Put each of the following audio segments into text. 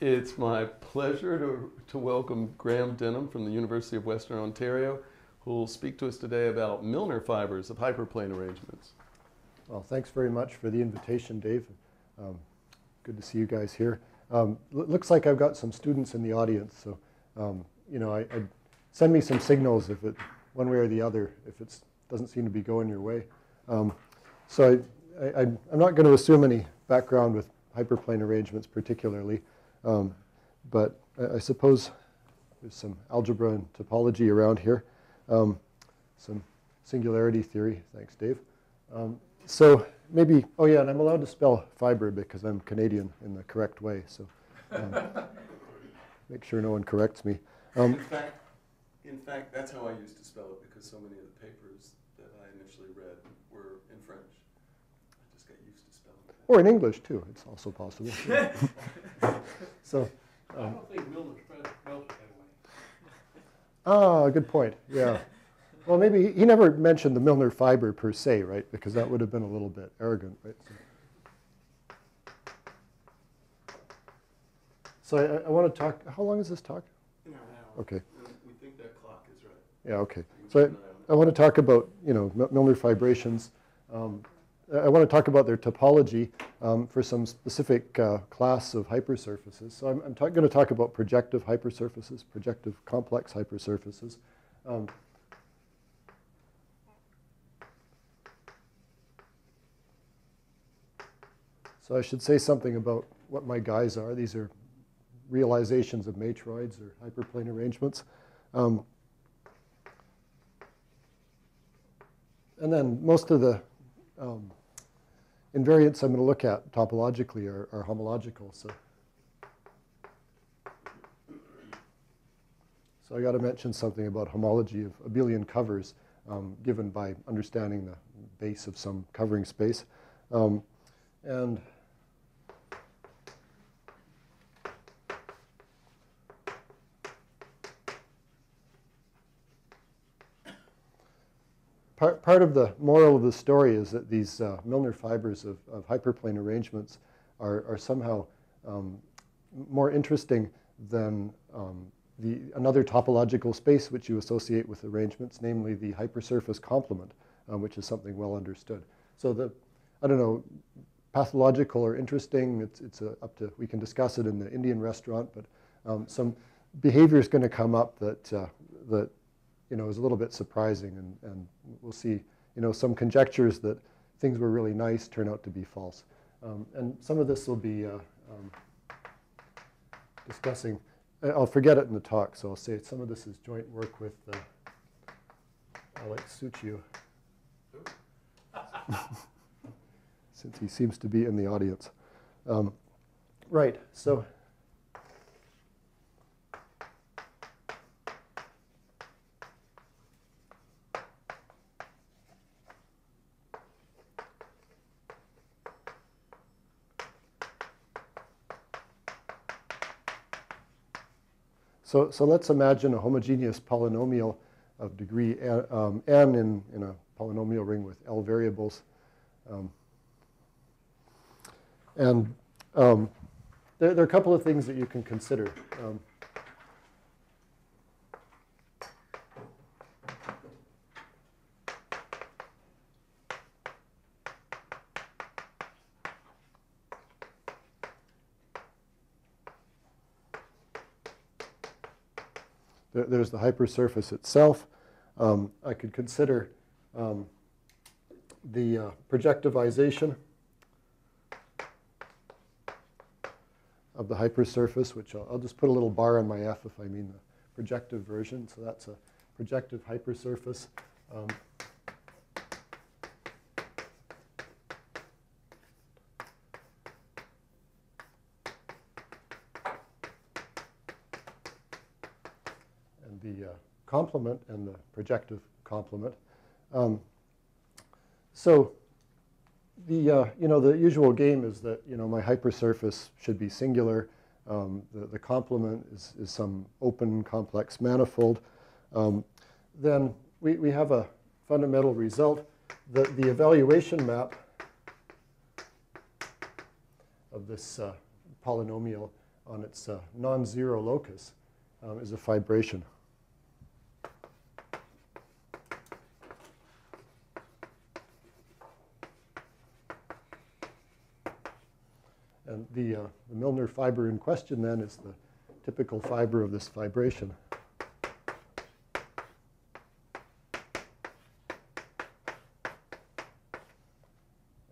It's my pleasure to, to welcome Graham Denham from the University of Western Ontario, who will speak to us today about Milnor fibers of hyperplane arrangements. Well, thanks very much for the invitation, Dave. Um, good to see you guys here. Um, looks like I've got some students in the audience, so um, you know, I, I'd send me some signals if it, one way or the other, if it doesn't seem to be going your way. Um, so I, am not going to assume any background with hyperplane arrangements particularly, um, but I, I, suppose there's some algebra and topology around here, um, some singularity theory. Thanks, Dave. Um, so maybe, oh yeah, and I'm allowed to spell fiber because I'm Canadian in the correct way. So um, make sure no one corrects me. Um, in fact, in fact, that's how I used to spell it because so many of the papers that I initially read were in French. I just got used to spelling it. Or in English too. It's also possible. so. Um, I don't think Milnor spelled it that way. Ah, good point. Yeah. Well, maybe he, he never mentioned the Milnor fiber per se, right? Because that would have been a little bit arrogant, right? So, so I, I want to talk. How long is this talk? An hour. Okay. We think that clock is right. Yeah. Okay. So I, I want to talk about you know Milnor fibrations. Um, I want to talk about their topology um, for some specific uh, class of hypersurfaces. So I'm, I'm going to talk about projective hypersurfaces, projective complex hypersurfaces. Um, So I should say something about what my guys are. These are realizations of matroids or hyperplane arrangements. Um, and then most of the um, invariants I'm going to look at topologically are, are homological. So, so I got to mention something about homology of abelian covers um, given by understanding the base of some covering space. Um, and part, of the moral of the story is that these uh, Milnor fibers of, of hyperplane arrangements are, are somehow um, more interesting than um, the, another topological space which you associate with arrangements, namely the hypersurface complement, um, which is something well understood. So the, I don't know, pathological or interesting, it's, it's a, up to, we can discuss it in the Indian restaurant, but um, some behavior is going to come up that, uh, that you know, is a little bit surprising. And, and we'll see, you know, some conjectures that things were really nice turn out to be false. Um, and some of this will be uh, um, discussing. I'll forget it in the talk, so I'll say some of this is joint work with uh, Alex Suciu, since he seems to be in the audience. Um, right, so So, so let's imagine a homogeneous polynomial of degree n, um, n in, in a polynomial ring with L variables. Um, and um, there, there, are a couple of things that you can consider. Um, there's the hypersurface itself. Um, I could consider um, the uh, projectivization of the hypersurface, which I'll, I'll, just put a little bar on my F if I mean the projective version. So that's a projective hypersurface. Um, complement and the projective complement. Um, so the, uh, you know, the usual game is that, you know, my hypersurface should be singular. Um, the, the complement is, is some open complex manifold. Um, then we, we have a fundamental result. The, the evaluation map of this uh, polynomial on its uh, non-zero locus um, is a fibration. And the, uh, the Milnor fiber in question then is the typical fiber of this fibration.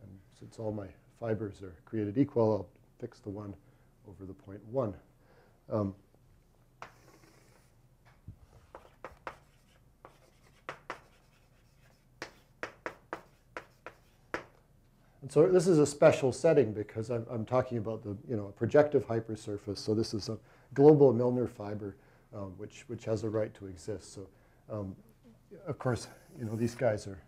And since all my fibers are created equal, I'll fix the one over the point one. Um, And so this is a special setting because I'm, I'm talking about the you know a projective hypersurface. So this is a global Milnor fiber, um, which which has a right to exist. So um, of course you know these guys are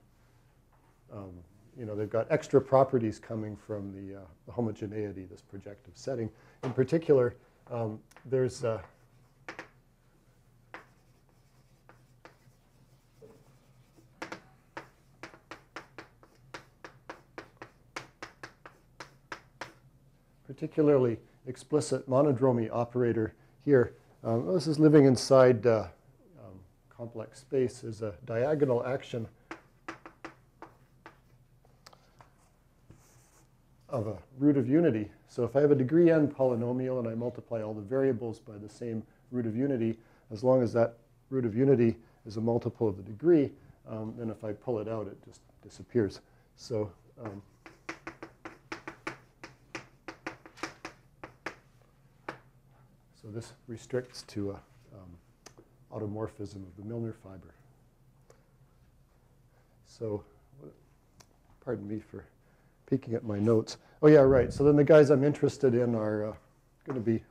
um, you know they've got extra properties coming from the, uh, the homogeneity, this projective setting. In particular, um, there's uh, particularly explicit monodromy operator here. Um, this is living inside uh, um, complex space is a diagonal action of a root of unity. So if I have a degree n polynomial and I multiply all the variables by the same root of unity, as long as that root of unity is a multiple of the degree, um, then if I pull it out, it just disappears. So um, So this restricts to a um, automorphism of the Milnor fiber. So, pardon me for peeking at my notes. Oh yeah, right. So then the guys I'm interested in are uh, going to be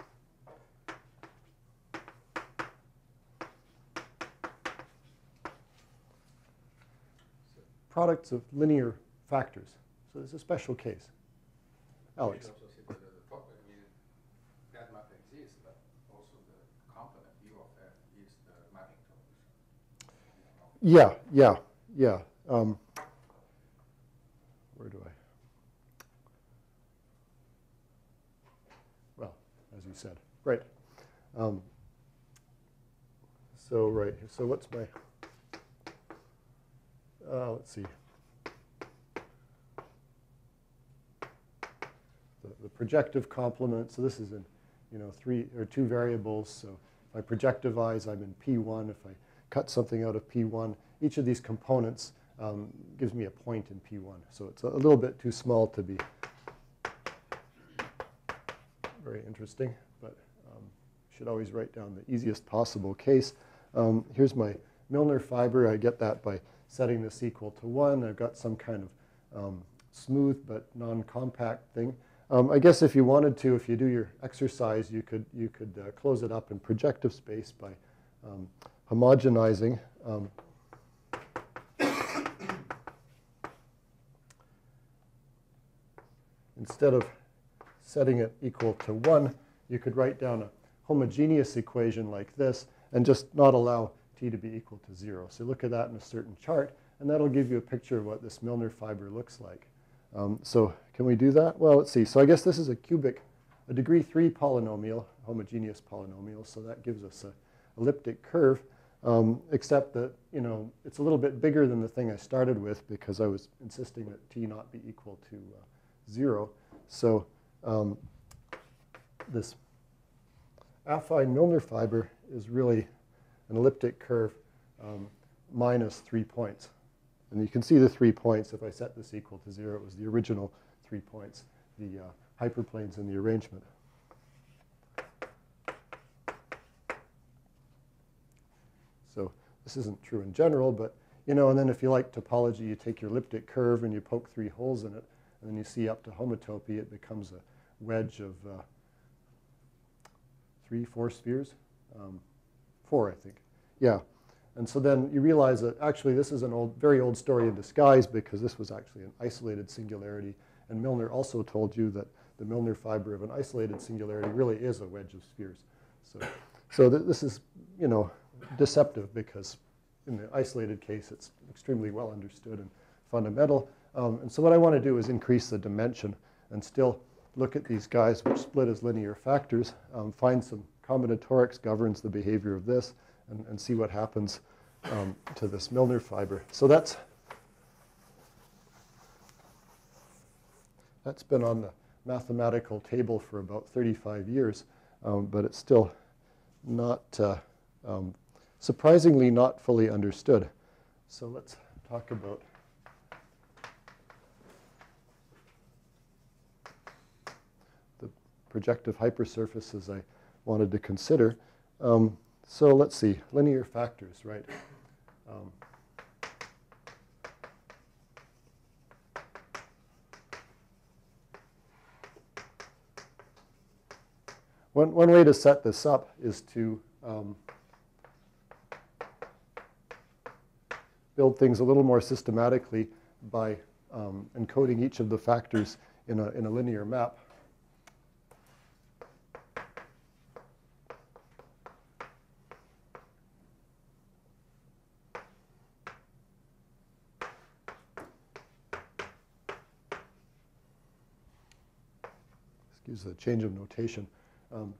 products of linear factors. So it's a special case. Alex. also see that the, the pro- I mean, that map exists, but also the component U of f is the mapping torus. Yeah, yeah, yeah. Um, where do I? Well, as you said, right. Um, so right. So what's my? Uh, let's see. The, the projective complement. So this is in, you know, three or two variables. So if I projectivize, I'm in P1. If I cut something out of P1, each of these components um, gives me a point in P1. So it's a, little bit too small to be very interesting, but um, should always write down the easiest possible case. Um, here's my Milnor fiber. I get that by setting this equal to 1. I've got some kind of um, smooth but non-compact thing. Um, I guess if you wanted to, if you do your exercise, you could, you could uh, close it up in projective space by um, homogenizing. Um, instead of setting it equal to 1, you could write down a homogeneous equation like this and just not allow t to be equal to 0. So look at that in a certain chart, and that'll give you a picture of what this Milnor fiber looks like. Um, so can we do that? Well, let's see. So I guess this is a cubic, a degree 3 polynomial, homogeneous polynomial, so that gives us a elliptic curve, um, except that, you know, it's a little bit bigger than the thing I started with because I was insisting that t not be equal to uh, 0. So um, this affine Milnor fiber is really an elliptic curve um, minus three points. And you can see the three points. If I set this equal to 0, it was the original three points, the uh, hyperplanes in the arrangement. So this isn't true in general, but you know, and then if you like topology, you take your elliptic curve and you poke three holes in it, and then you see up to homotopy, it becomes a wedge of uh, three, four spheres. Um, four, I think. Yeah. And so then you realize that actually this is an old, very old story in disguise because this was actually an isolated singularity. And Milnor also told you that the Milnor fiber of an isolated singularity really is a wedge of spheres. So, so th this is, you know, deceptive because in the isolated case, it's extremely well understood and fundamental. Um, and so what I want to do is increase the dimension and still look at these guys which split as linear factors, um, find some combinatorics governs the behavior of this, and, and see what happens um, to this Milnor fiber. So that's that's been on the mathematical table for about 35 years, um, but it's still not uh, um, surprisingly not fully understood. So let's talk about the projective hypersurfaces I wanted to consider. Um, so let's see, linear factors, right? Um, one, one way to set this up is to um, build things a little more systematically by um, encoding each of the factors in a, in a linear map. Excuse the change of notation. Um,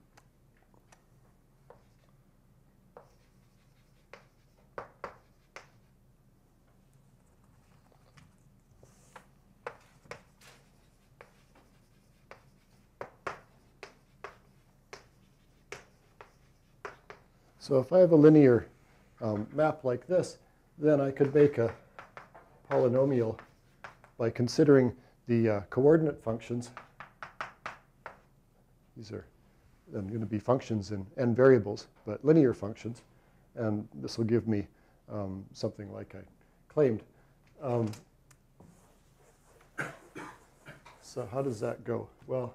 So if I have a linear um, map like this, then I could make a polynomial by considering the uh, coordinate functions. These are going to be functions in n variables, but linear functions. And this will give me um, something like I claimed. Um, so how does that go? Well,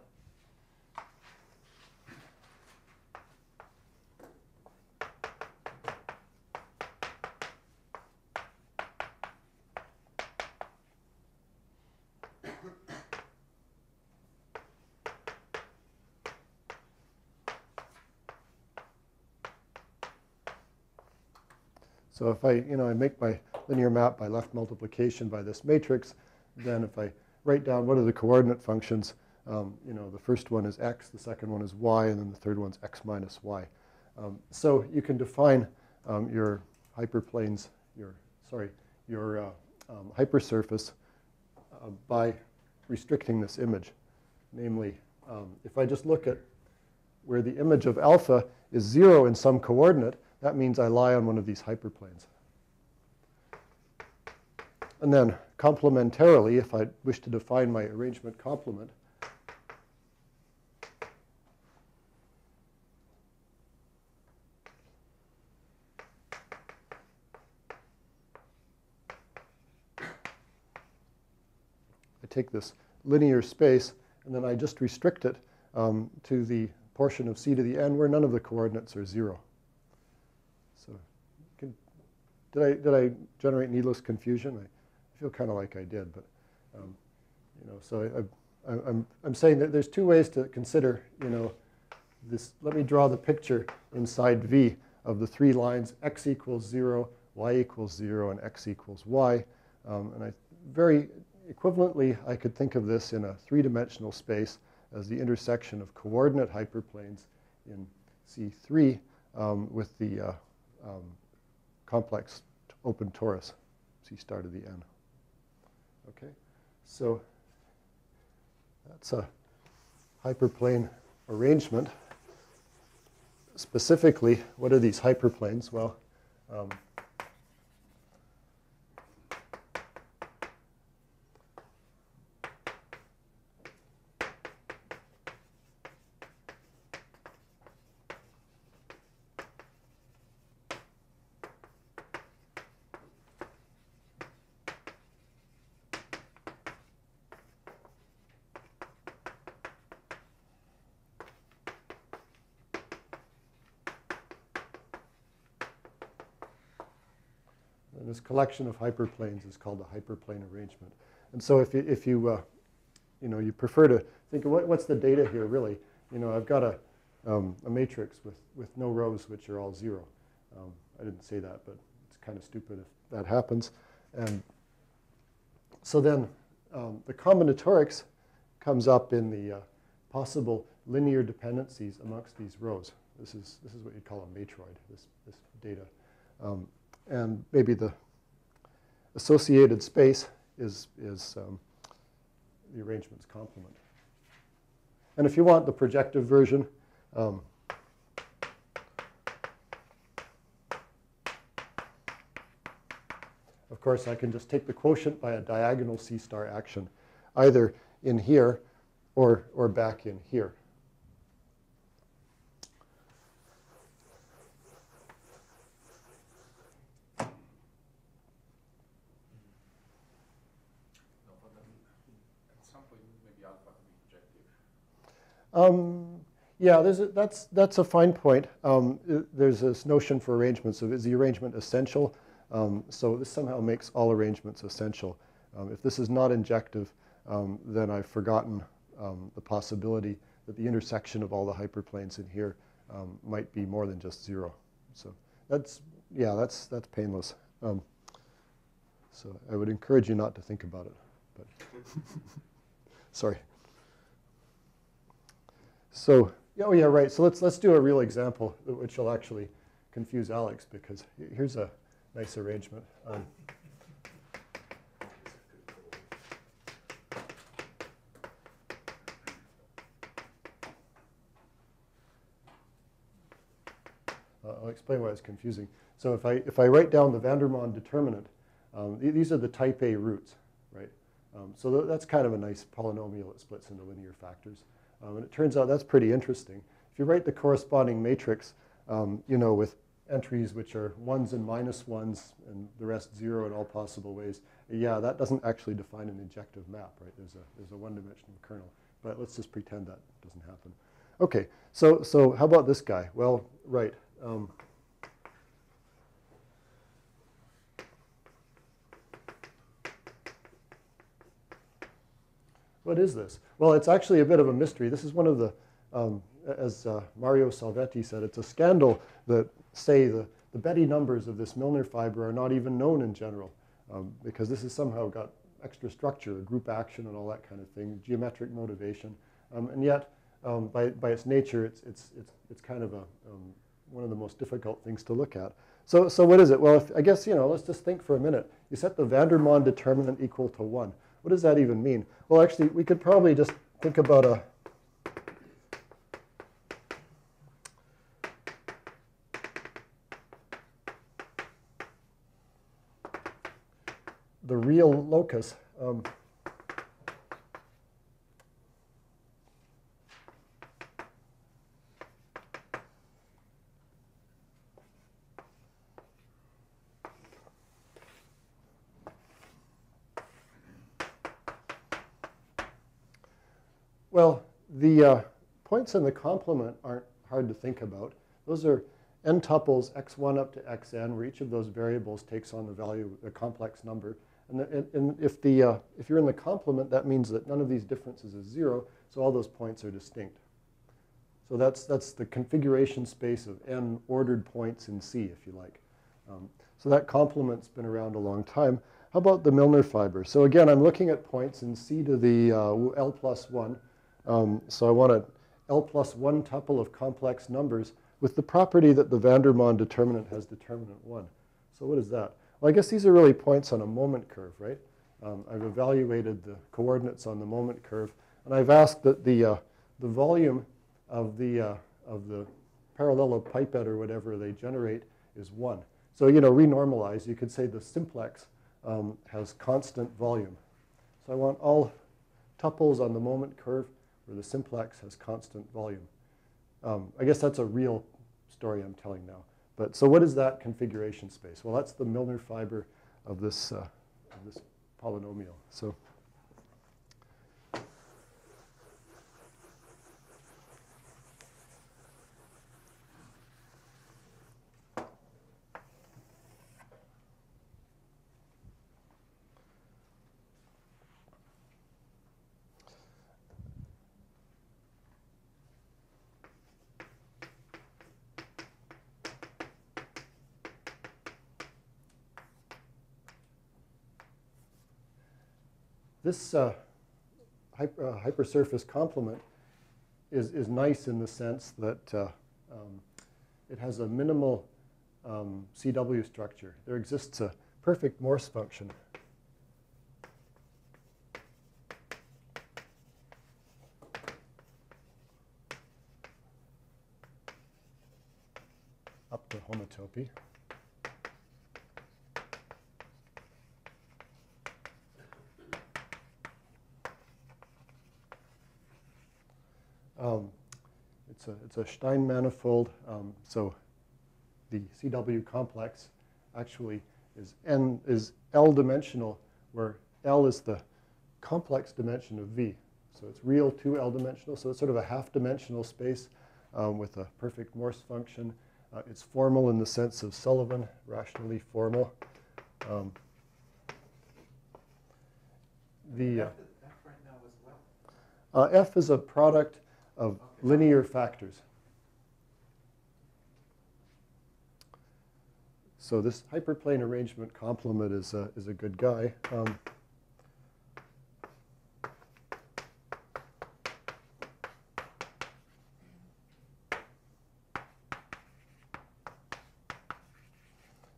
So if I, you know, I make my linear map by left multiplication by this matrix, then if I write down what are the coordinate functions, um, you know, the first one is x, the second one is y, and then the third one's x minus y. Um, so you can define um, your hyperplanes, your, sorry, your uh, um, hypersurface uh, by restricting this image. Namely, um, if I just look at where the image of alpha is zero in some coordinate, that means I lie on one of these hyperplanes. And then complementarily, if I wish to define my arrangement complement, I take this linear space and then I just restrict it um, to the portion of c to the n where none of the coordinates are zero. So can, did, I, did I generate needless confusion? I, feel kind of like I did, but um, you know, so I, I, I'm, I'm saying that there's two ways to consider, you know, this, let me draw the picture inside V of the three lines, x equals 0, y equals 0, and x equals y. Um, and I very equivalently, I could think of this in a three-dimensional space as the intersection of coordinate hyperplanes in C3 um, with the uh, um, complex open torus, C star to the n. Okay, so that's a hyperplane arrangement. Specifically, what are these hyperplanes? Well, um, And this collection of hyperplanes is called a hyperplane arrangement. And so if you, if you, uh, you know, you prefer to think of what, what's the data here really, you know, I've got a, um, a matrix with, with no rows which are all zero. Um, I didn't say that, but it's kind of stupid if that happens. And so then um, the combinatorics comes up in the uh, possible linear dependencies amongst these rows. This is, this is what you'd call a matroid, this, this data. Um, and maybe the associated space is, is um, the arrangement's complement. And if you want the projective version, um, of course, I can just take the quotient by a diagonal C star action, either in here or, or back in here. No, but then at some point, maybe alpha can be projective. Um, yeah, there's a, that's, that's a fine point. Um, there's this notion for arrangements of is the arrangement essential? Um, so this somehow makes all arrangements essential. Um, if this is not injective, um, then I've forgotten um, the possibility that the intersection of all the hyperplanes in here um, might be more than just zero. So that's, yeah, that's, that's painless. Um, so I would encourage you not to think about it. But sorry. So, yeah, oh yeah, right. So let's let's do a real example, which will actually confuse Alex because here's a nice arrangement. Um, uh, I'll explain why it's confusing. So if I if I write down the Vandermonde determinant, um, th- these are the type A roots, right? Um, so th- that's kind of a nice polynomial that splits into linear factors. Um, and it turns out that's pretty interesting. If you write the corresponding matrix, um, you know, with entries which are ones and minus ones and the rest zero in all possible ways, yeah, that doesn't actually define an injective map, right? There's a, there's a one-dimensional kernel. But let's just pretend that doesn't happen. Okay, so, so how about this guy? Well, right. Um, What is this? Well, it's actually a bit of a mystery. This is one of the, um, as uh, Mario Salvetti said, it's a scandal that, say, the, the Betti numbers of this Milnor fiber are not even known in general, um, because this has somehow got extra structure, group action, and all that kind of thing, geometric motivation. Um, and yet, um, by, by its nature, it's, it's, it's, it's kind of a, um, one of the most difficult things to look at. So, so what is it? Well, if, I guess, you know, let's just think for a minute. You set the Vandermonde determinant equal to 1. What does that even mean? Well, actually, we could probably just think about a the real locus. Um, Well, the uh, in the complement aren't hard to think about. Those are n tuples x1 up to xn, where each of those variables takes on the value, a complex number. And, the, and, and if, the, uh, if you're in the complement, that means that none of these differences is zero, so all those points are distinct. So that's, that's the configuration space of n ordered points in C, if you like. Um, so that complement's been around a long time. How about the Milnor fiber? So again, I'm looking at points in C to the uh, L plus 1. Um, so I want a L plus 1 tuple of complex numbers with the property that the Vandermonde determinant has determinant 1. So what is that? Well, I guess these are really points on a moment curve, right? Um, I've evaluated the coordinates on the moment curve, and I've asked that the, uh, the volume of the, uh, of the parallelepiped or whatever they generate is 1. So, you know, renormalize, you could say the simplex um, has constant volume. So I want all tuples on the moment curve where the simplex has constant volume. Um, I guess that's a real story I'm telling now. But so what is that configuration space? Well, that's the Milnor fiber of this, uh, of this polynomial. So this uh, hyper, uh, hypersurface complement is, is nice in the sense that uh, um, it has a minimal um, CW structure. There exists a perfect Morse function. up to homotopy. Um, it's, a, Stein manifold, um, so the CW complex actually is n is L dimensional, where L is the complex dimension of V. So it's real two L dimensional, so it's sort of a half dimensional space um, with a perfect Morse function. Uh, it's formal in the sense of Sullivan, rationally formal. Um, the uh, F right now as well. uh, F is a product of linear factors. So this hyperplane arrangement complement is a, is a good guy. Um,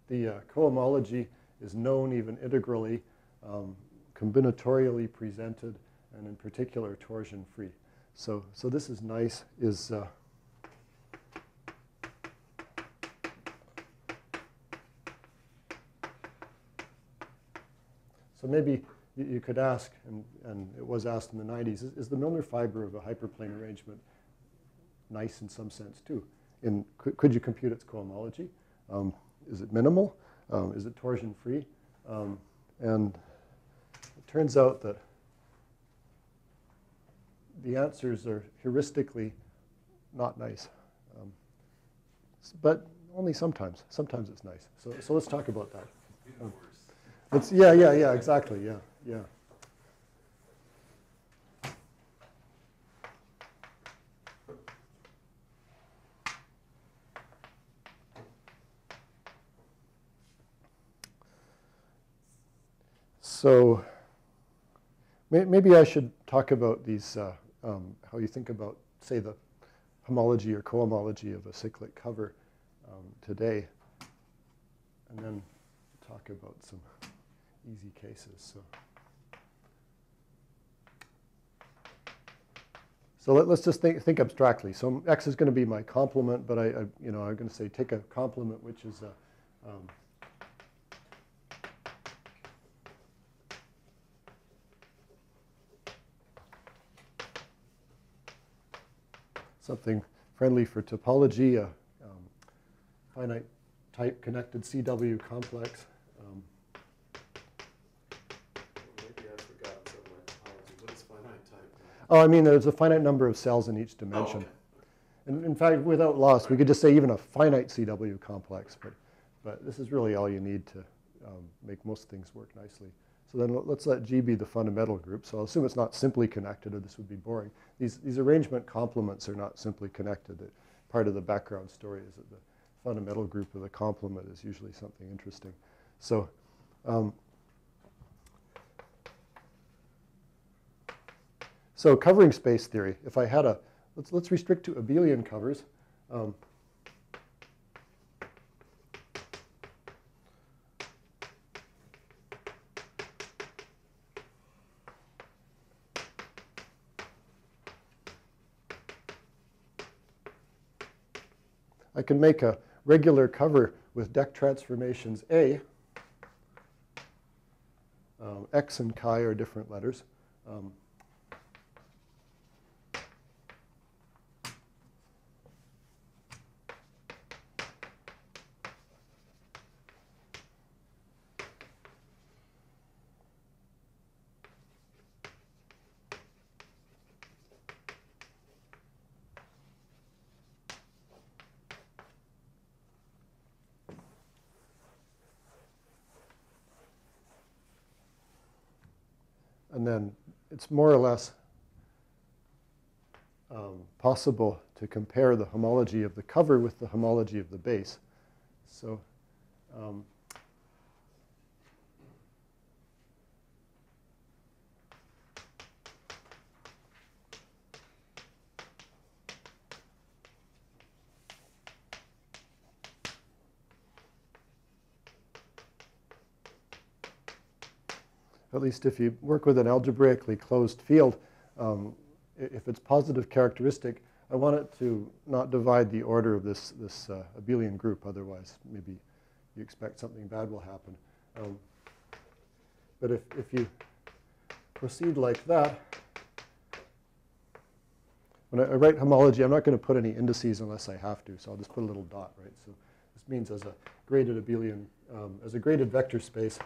the uh, cohomology is known even integrally, um, combinatorially presented, and in particular torsion-free. So, so this is nice. Is uh, so maybe you, could ask, and, and it was asked in the 90s, is, is the Milnor fiber of a hyperplane arrangement nice in some sense too? In, could, could you compute its cohomology? Um, is it minimal? Um, is it torsion-free? Um, and it turns out that the answers are heuristically not nice. Um, but only sometimes. Sometimes it's nice. So, so let's talk about that. Um, let's, yeah, yeah, yeah, exactly. Yeah, yeah. So maybe I should talk about these, uh, um, how you think about, say, the homology or cohomology of a cyclic cover um, today, and then talk about some easy cases. So, so let, us just think, think abstractly. So x is going to be my complement, but I, I you know, I'm going to say take a complement which is a um, something friendly for topology, a um, finite type connected CW complex. Um, Maybe I've forgotten some of my topology. What is finite type? oh, I mean, there's a finite number of cells in each Oh, dimension. okay. And in fact, without loss, we could just say even a finite CW complex, but, but this is really all you need to um, make most things work nicely. So then let- let's let G be the fundamental group. So I'll assume it's not simply connected or this would be boring. These, these arrangement complements are not simply connected. Part of the background story is that the fundamental group of the complement is usually something interesting. So um, So covering space theory, if I had a, let's, let's restrict to abelian covers. Um, can make a regular cover with deck transformations A. Um, X and chi are different letters. Um, it's more or less um, possible to compare the homology of the cover with the homology of the base. So um, at least if you work with an algebraically closed field, um, if it's positive characteristic, I want it to not divide the order of this, this uh, abelian group, otherwise maybe you expect something bad will happen. Um, but if, if you proceed like that, when I, write homology, I'm not going to put any indices unless I have to, so I'll just put a little dot, right? So this means as a graded abelian, um, as a graded vector space,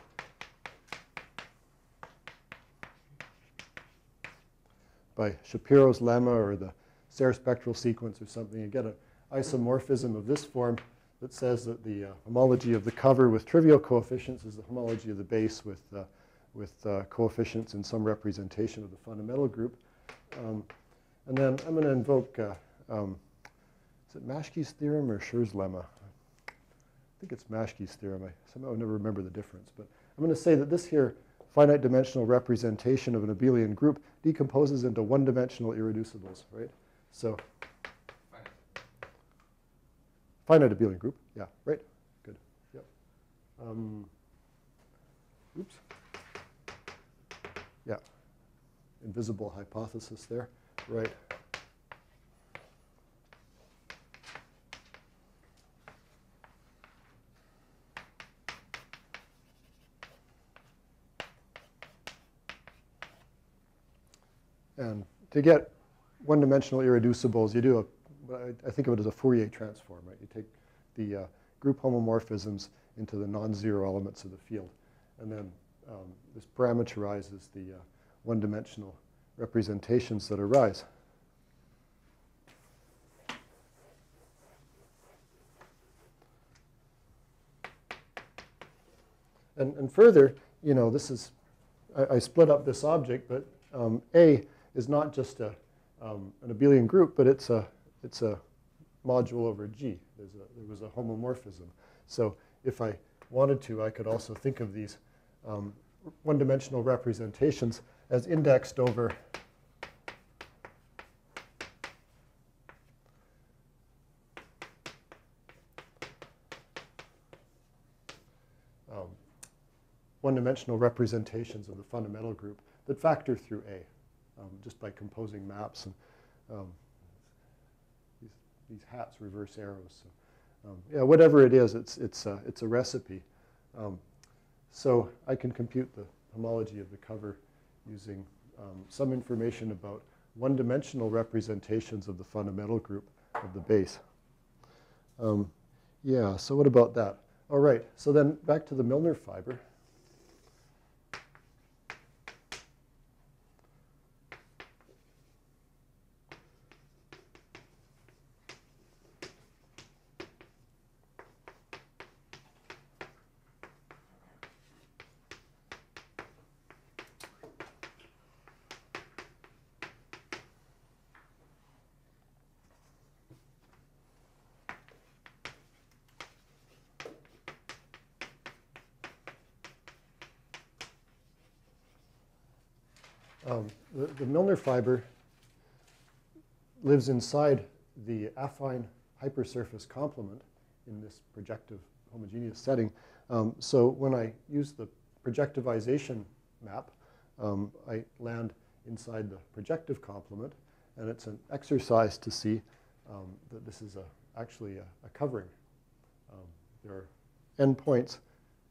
by Shapiro's lemma or the Serre spectral sequence or something, you get an isomorphism of this form that says that the uh, homology of the cover with trivial coefficients is the homology of the base with, uh, with uh, coefficients in some representation of the fundamental group. Um, and then I'm going to invoke, uh, um, is it Maschke's theorem or Schur's lemma? I think it's Maschke's theorem. I somehow never remember the difference. But I'm going to say that this here finite dimensional representation of an abelian group decomposes into one-dimensional irreducibles, right? So finite abelian group, yeah, right? Good, yep. Um, oops. Yeah, invisible hypothesis there, right? And to get one-dimensional irreducibles, you do a, I- I think of it as a Fourier transform, right? You take the uh, group homomorphisms into the non-zero elements of the field, and then um, this parameterizes the uh, one-dimensional representations that arise. And, and further, you know, this is, I, I split up this object, but um, A is not just a, um, an abelian group, but it's a, it's a module over G. There was a homomorphism. So if I wanted to, I could also think of these um, one-dimensional representations as indexed over um, one-dimensional representations of the fundamental group that factor through A, um, just by composing maps and um, these, these hats reverse arrows. So, um, yeah, whatever it is, it's it's a, it's a recipe. Um, so I can compute the homology of the cover using um, some information about one-dimensional representations of the fundamental group of the base. Um, yeah. So what about that? All right. So then back to the Milnor fiber. Um, the, the Milnor fiber lives inside the affine hypersurface complement in this projective homogeneous setting. Um, so when I use the projectivization map, um, I land inside the projective complement, and it's an exercise to see um, that this is a, actually a, a covering. Um, there are endpoints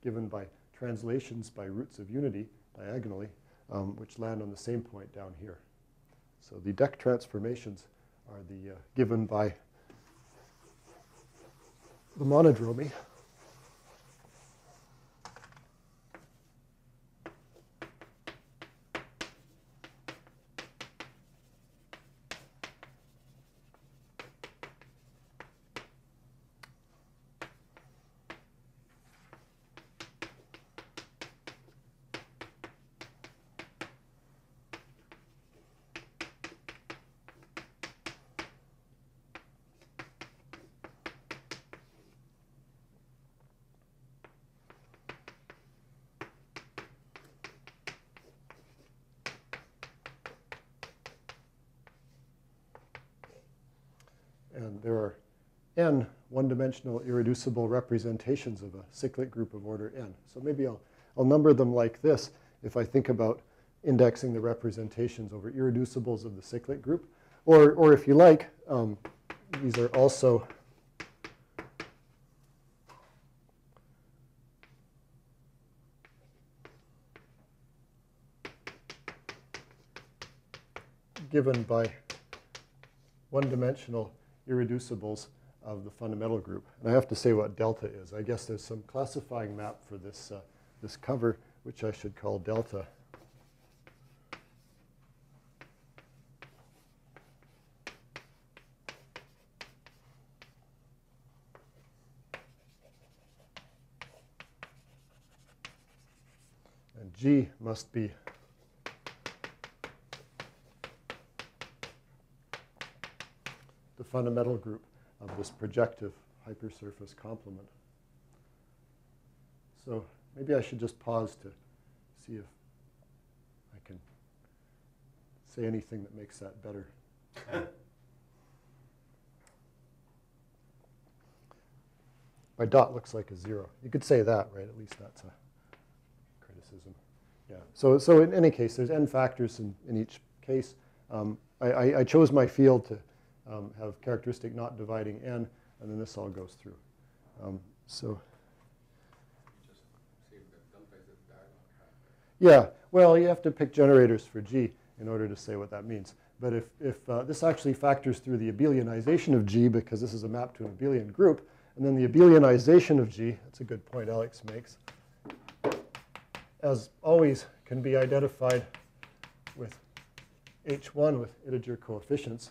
given by translations by roots of unity diagonally um, which land on the same point down here. So the deck transformations are the uh, given by the monodromy. And there are n one-dimensional irreducible representations of a cyclic group of order n. So maybe I'll, I'll number them like this. if I think about indexing the representations over irreducibles of the cyclic group. Or, or if you like, um, these are also given by one-dimensional irreducibles of the fundamental group. And I have to say what delta is. I guess there's some classifying map for this, uh, this cover, which I should call delta. And G must be fundamental group of this projective hypersurface complement. So maybe I should just pause to see if I can say anything that makes that better. My dot looks like a zero. You could say that, right? At least that's a criticism. Yeah. So, so in any case, there's n factors in, in each case. Um, I, I, I chose my field to um, have characteristic not dividing n, and then this all goes through. Um, so Just see if the delta is a diagonal factor. yeah, well, you have to pick generators for g in order to say what that means. But if, if uh, this actually factors through the abelianization of g, because this is a map to an abelian group, and then the abelianization of g, that's a good point Alex makes, as always, can be identified with h1 with integer coefficients.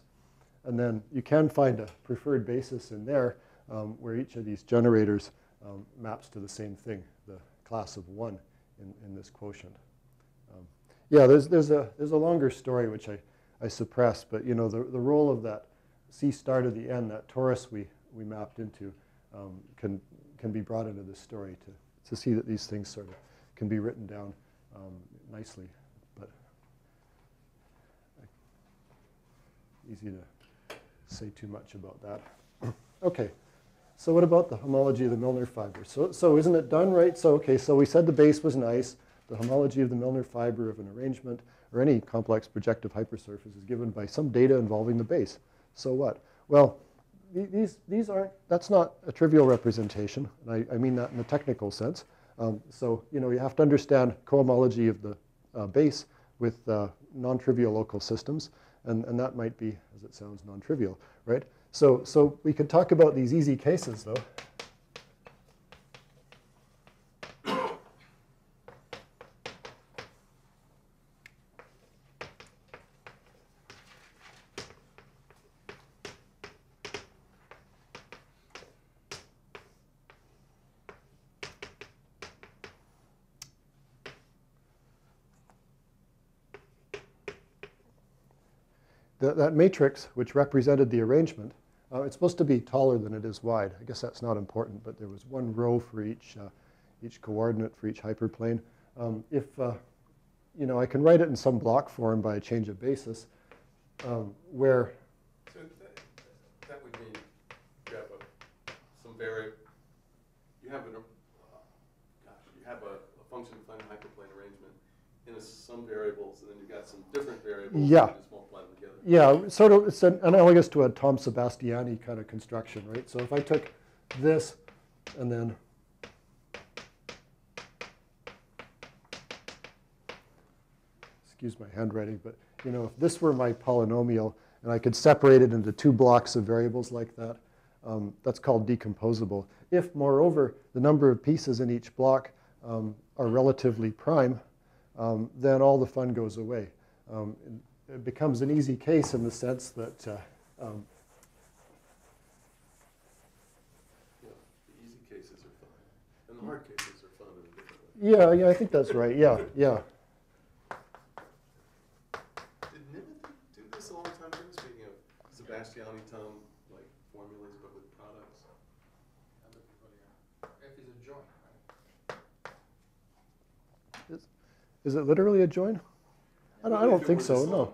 And then you can find a preferred basis in there um, where each of these generators um, maps to the same thing, the class of 1 in, in this quotient. Um, yeah, there's, there's, a, there's a longer story which I, I suppressed, but you know, the, the role of that C star to the n, that torus we, we mapped into, um, can, can be brought into this story to, to see that these things sort of can be written down um, nicely. But easy to say too much about that. okay, so what about the homology of the Milnor fiber? So, so isn't it done right? So okay, so we said the base was nice. The homology of the Milnor fiber of an arrangement or any complex projective hypersurface is given by some data involving the base. So what? Well, these, these aren't, that's not a trivial representation, and I, I mean that in a technical sense. Um, so, you know, you have to understand cohomology of the uh, base with uh, non-trivial local systems, and, and that might be, as it sounds, non-trivial, right? So, so we could talk about these easy cases, though. That, matrix, which represented the arrangement, uh, it's supposed to be taller than it is wide. I guess that's not important, but there was one row for each, uh, each coordinate for each hyperplane. Um, if, uh, you know, I can write it in some block form by a change of basis, um, where, So that, that would mean you have a, some vari, you have an, uh, gosh, you have a, a function defined hyperplane arrangement in a, some variables, and then you've got some different variables. Yeah. Yeah, sort of, it's an, analogous to a Thom Sebastiani kind of construction, right? So if I took this and then excuse my handwriting, but you know, if this were my polynomial and I could separate it into two blocks of variables like that, um, that's called decomposable. If, moreover, the number of pieces in each block um, are relatively prime, um, then all the fun goes away. It- it becomes an easy case in the sense that uh, um, Yeah, the easy cases are fun, and the hard cases are fun in a different way. yeah, yeah, I think that's right. Yeah, yeah. Did Némethi do this a long time ago, speaking of Sebastiani Thom, like formulas, but with products? And the. F is a joint, right? Is it literally a join? I don't, I don't think so. No.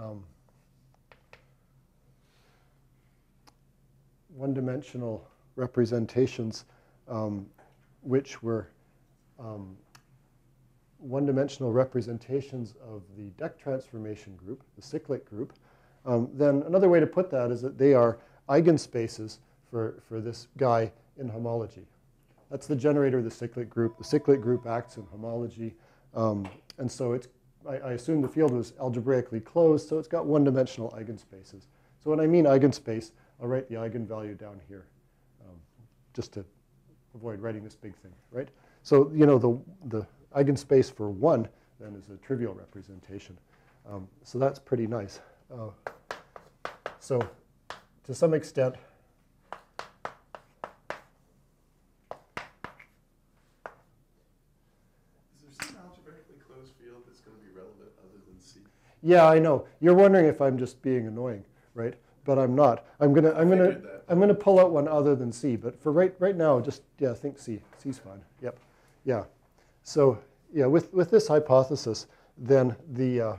um, one-dimensional representations, um, which were um, one-dimensional representations of the deck transformation group, the cyclic group, um, then another way to put that is that they are eigenspaces for, for this guy in homology. That's the generator of the cyclic group. The cyclic group acts in homology. Um, and so it's, I, I assume the field was algebraically closed, so it's got one-dimensional eigenspaces. So when I mean eigenspace, I'll write the eigenvalue down here, um, just to avoid writing this big thing, right? So, you know, the, the eigenspace for 1 then is a trivial representation. Um, so that's pretty nice. Uh, so to some extent, Is there some algebraically closed field that's going to be relevant other than C? Yeah, I know. You're wondering if I'm just being annoying, right? But I'm not. I'm gonna, I'm gonna. I'm gonna pull out one other than C. But for right, right now, just yeah, think C. C's fine. Yep. Yeah. So yeah, with with this hypothesis, then the uh,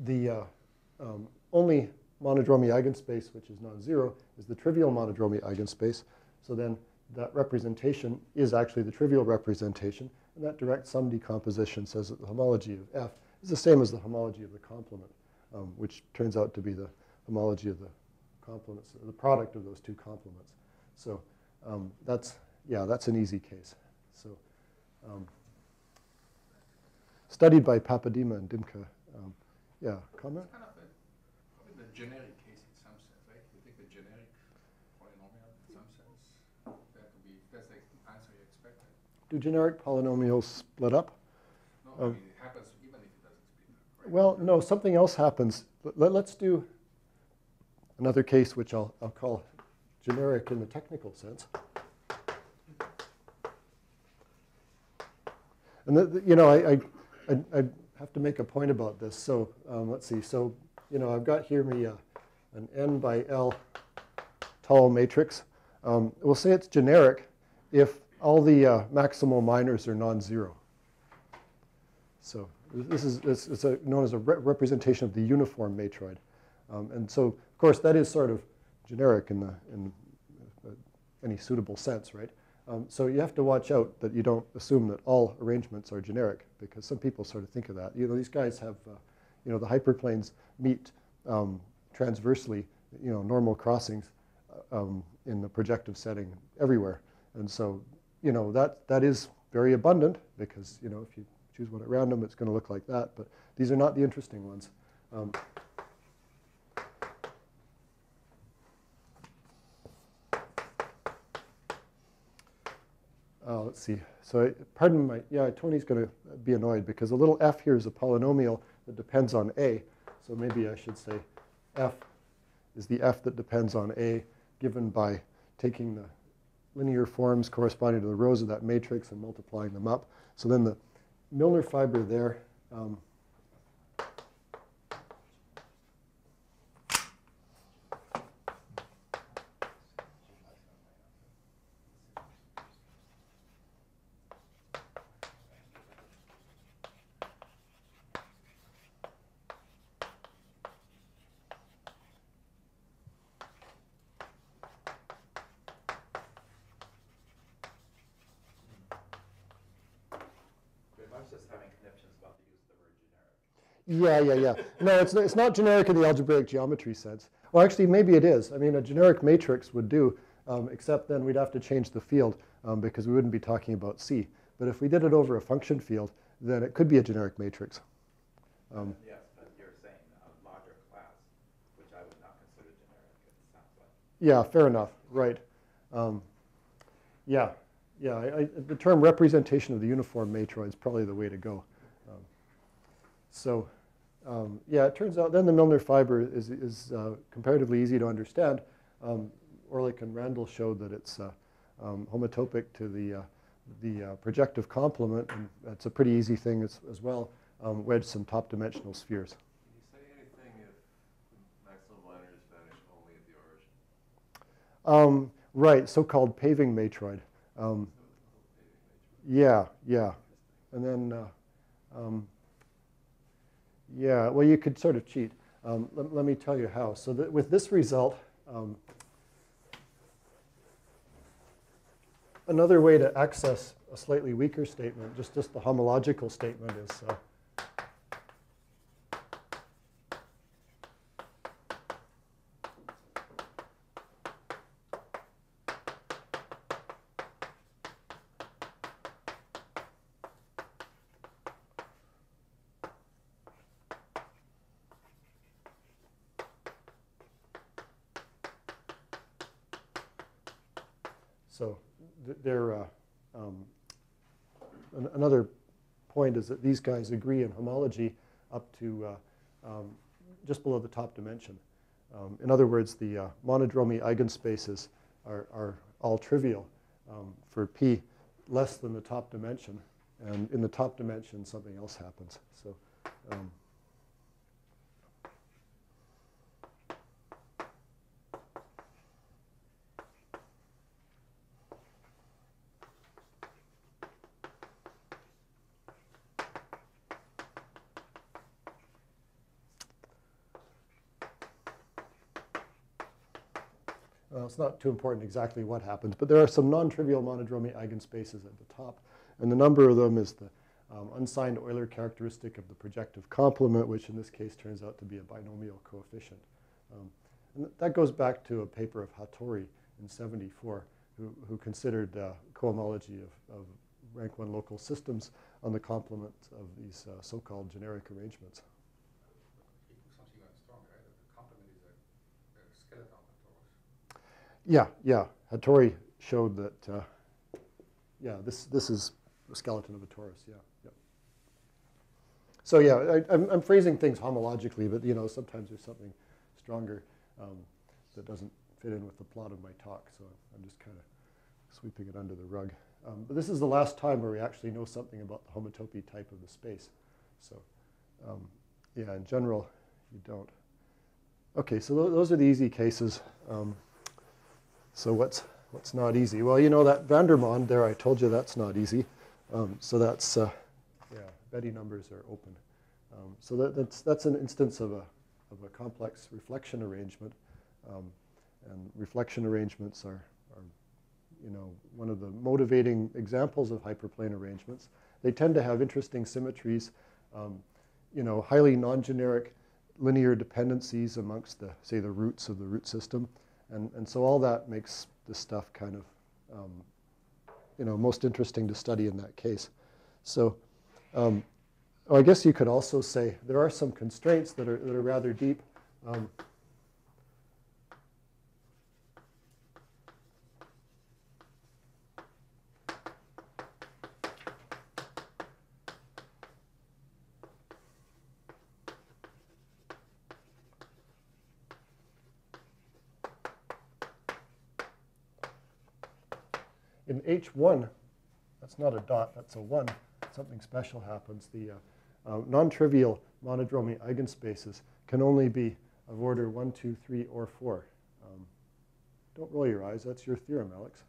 the uh, um, only monodromy eigenspace which is non-zero is the trivial monodromy eigenspace. So then that representation is actually the trivial representation, and that direct sum decomposition says that the homology of F is the same as the homology of the complement, um, which turns out to be the homology of the complements, the product of those two complements. So um, that's, yeah, that's an easy case. So um, studied by Papadima and Dimca. Um, yeah, comment? It's kind of generic case in some sense, right? You take the generic polynomial in some sense, that would be, that's the answer you expected. Do generic polynomials split up? No, Oh. I mean, it happens even if it doesn't split up, right? Well, no, something else happens. Let, us do another case which I'll, I'll call generic in the technical sense. And, the, the- you know, I, I, I, I have to make a point about this. So um, let's see. So, you know, I've got here me uh, an n by L tall matrix. Um, we'll say it's generic if all the uh, maximal minors are non-zero. So this is it's, it's a, known as a re- representation of the uniform matroid. Um, and so, of course, that is sort of generic in, the, in uh, any suitable sense, right? Um, so you have to watch out that you don't assume that all arrangements are generic, because some people sort of think of that. You know, these guys have, uh, you know, the hyperplanes meet um, transversely, you know, normal crossings uh, um, in the projective setting everywhere. And so, you know, that, that is very abundant, because, you know, if you choose one at random, it's going to look like that. But these are not the interesting ones. Um, Uh, let's see. So, pardon my, yeah, Tony's going to be annoyed because a little f here is a polynomial that depends on a. So maybe I should say f is the f that depends on a given by taking the linear forms corresponding to the rows of that matrix and multiplying them up. So then the Milnor fiber there, um, I was just having conniptions about the use of the word generic. Yeah, yeah, yeah. No, it's, it's not generic in the algebraic geometry sense. Well, actually, maybe it is. I mean, a generic matrix would do, um, except then we'd have to change the field um, because we wouldn't be talking about C. But if we did it over a function field, then it could be a generic matrix. Um, Yes, but you're saying a larger class, which I would not consider generic, it sounds like. Yeah, fair enough. Right. Um, yeah, yeah. I, I, the term representation of the uniform matroid is probably the way to go. Um, so, um, yeah, it turns out then the Milnor fiber is, is uh, comparatively easy to understand. Um, Orlik and Randell showed that it's uh, um, homotopic to the, uh, the uh, projective complement, and that's a pretty easy thing as, as well. Um, wedge some top dimensional spheres. Can you say anything if the maximum minors vanish only at the origin? Um, right, so-called paving matroid. Um, Yeah, yeah. And then, uh, um, yeah, well, you could sort of cheat. Um, let, let me tell you how. So with this result, um, another way to access a slightly weaker statement, just, just the homological statement is, uh, So th- there, uh, um, an- another point is that these guys agree in homology up to uh, um, just below the top dimension. Um, in other words, the uh, monodromy eigenspaces are, are all trivial um, for p less than the top dimension. And in the top dimension, something else happens. So it's not too important exactly what happens, but there are some non-trivial monodromy eigenspaces at the top, and the number of them is the um, unsigned Euler characteristic of the projective complement, which in this case turns out to be a binomial coefficient. Um, and that goes back to a paper of Hattori in 74, who, who considered uh, cohomology of, of rank 1 local systems on the complement of these uh, so-called generic arrangements. He do something even stronger, right? The complement is a, a skeleton of the torus. Yeah, yeah. Hattori showed that, uh, yeah, this, this is the skeleton of a torus, yeah. yeah. So yeah, I, I'm, I'm phrasing things homologically, but you know, sometimes there's something stronger um, that doesn't fit in with the plot of my talk, so I'm just kind of sweeping it under the rug. Um, but this is the last time where we actually know something about the homotopy type of the space. So um, yeah, in general, you don't. Okay, so tho- those are the easy cases. So what's, what's not easy? Well, you know that Vandermonde there, I told you that's not easy. Um, so that's, uh, yeah, Betti numbers are open. Um, so that, that's, that's an instance of a, of a complex reflection arrangement. Um, and reflection arrangements are, are, you know, one of the motivating examples of hyperplane arrangements. They tend to have interesting symmetries, um, you know, highly non-generic linear dependencies amongst the, say, the roots of the root system. And, and so all that makes this stuff kind of, um, you know, most interesting to study in that case. So um, oh, I guess you could also say there are some constraints that are, that are rather deep. Um, in H1, that's not a dot, that's a 1, something special happens. The uh, uh, non-trivial monodromy eigenspaces can only be of order 1, 2, 3, or 4. Um, don't roll your eyes, that's your theorem, Alex.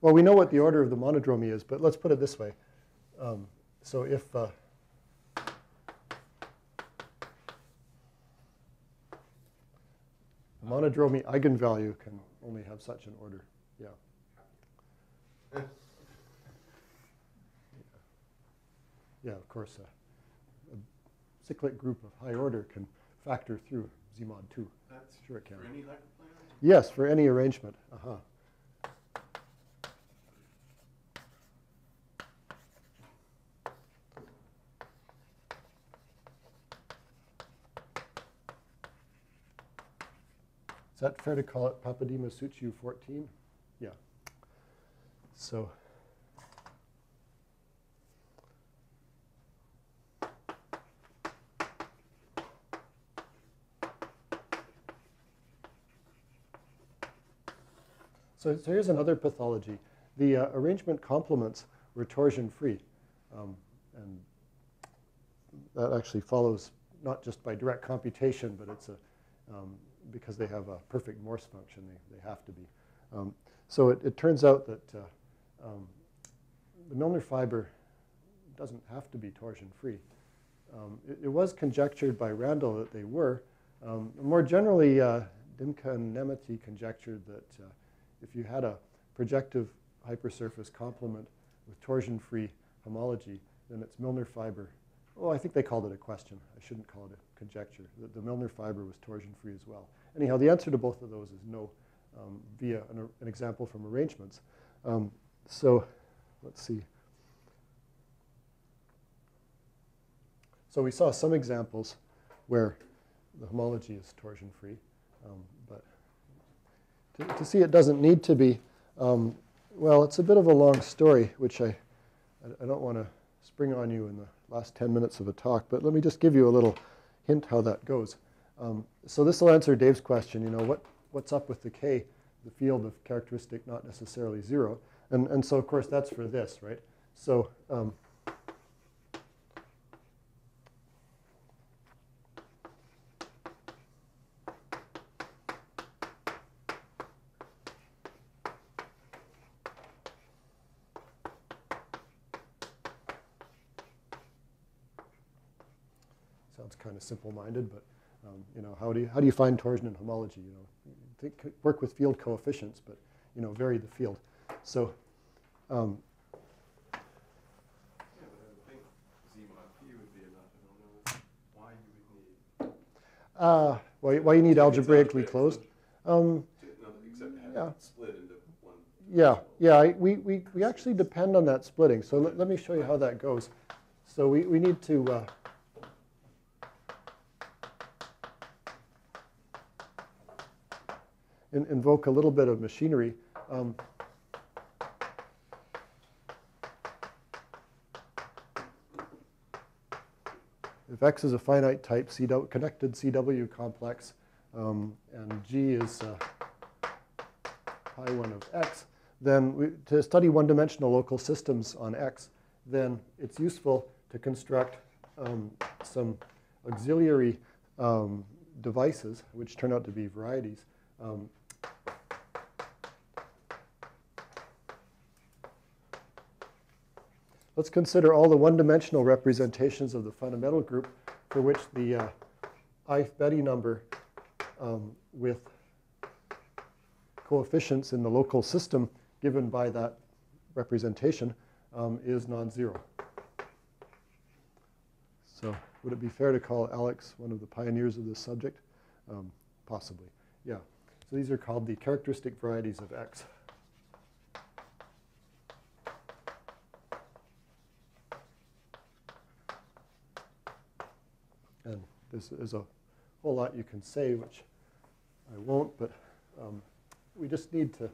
Well, we know what the order of the monodromy is, but let's put it this way. Um, so if uh, monodromy eigenvalue can only have such an order, yeah. Yeah, of course, a, a cyclic group of high order can factor through Z mod 2. That's Sure it can. for any? Yes, for any arrangement. Uh-huh. Is that fair to call it Papadima Suciu 14? Yeah. So So, so here's another pathology. The uh, arrangement complements were torsion-free. Um, and that actually follows not just by direct computation, but it's a, um, because they have a perfect Morse function. They, they have to be. Um, so it, it turns out that uh, um, the Milnor fiber doesn't have to be torsion-free. Um, it, it, was conjectured by Randell that they were. Um, more generally, uh, Dimca and Némethi conjectured that uh, if you had a projective hypersurface complement with torsion-free homology, then it's Milnor fiber. Oh, I think they called it a question. I shouldn't call it a conjecture. The, the Milnor fiber was torsion-free as well. Anyhow, the answer to both of those is no um, via an, an, example from arrangements. Um, so let's see. So we saw some examples where the homology is torsion-free, um, but to, to, see it doesn't need to be, um, well, it's a bit of a long story, which I, I, I don't want to spring on you in the last 10 minutes of a talk, but let me just give you a little hint how that goes. Um, so this will answer Dave's question, you know, what, what's up with the K, the field of characteristic not necessarily zero? And, and so, of course, that's for this, right? So um, sounds kind of simple-minded, but um, you know, how do you how do you find torsion and homology? You know, think, work with field coefficients, but you know, vary the field. So. Um. Uh, why, why you need algebraically closed? Um, yeah. Yeah, yeah. We, we, we actually depend on that splitting. So let, let me show you how that goes. So we, we need to. Uh, in, invoke a little bit of machinery. Um, if X is a finite type CW, connected CW complex, um, and G is uh, pi 1 of X, then we, to study one-dimensional local systems on X, then it's useful to construct um, some auxiliary um, devices, which turn out to be varieties, um, Let's consider all the one-dimensional representations of the fundamental group for which the uh, ith Betti number um, with coefficients in the local system given by that representation um, is non-zero. So would it be fair to call Alex one of the pioneers of this subject? Um, possibly, yeah. So these are called the characteristic varieties of X. There's a whole lot you can say, which I won't, but um, we just need to